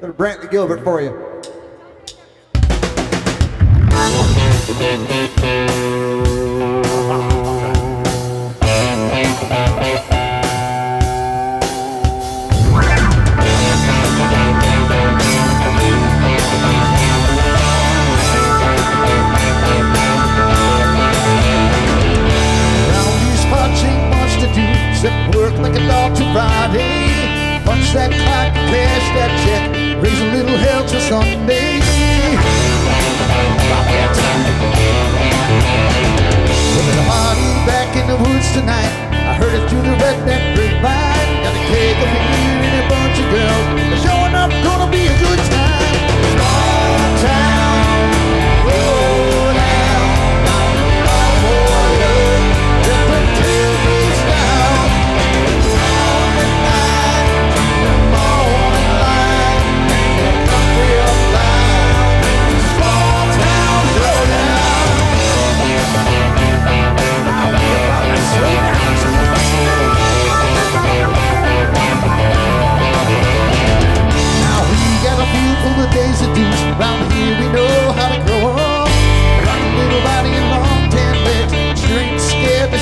little Brantley Gilbert for you. work like a dog to Friday. Punch that clock, cash that check, raise a little hell till Sunday. Well, the party back in the woods tonight.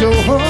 show.